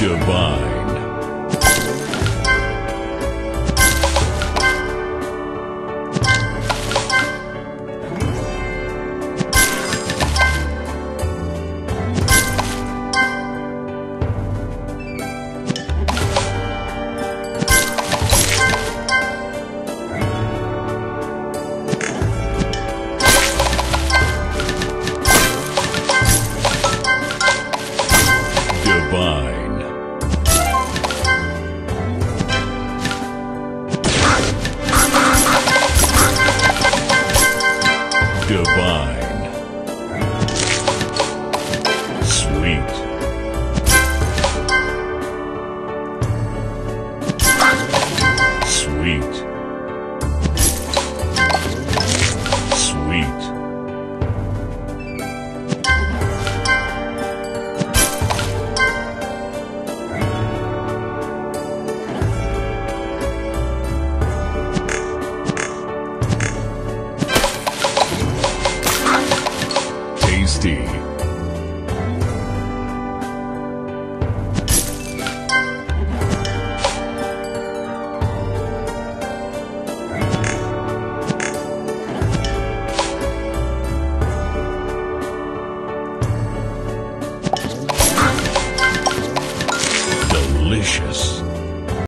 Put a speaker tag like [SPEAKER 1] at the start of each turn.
[SPEAKER 1] divine. Divine. Sweet. Sweet. tasty. Delicious.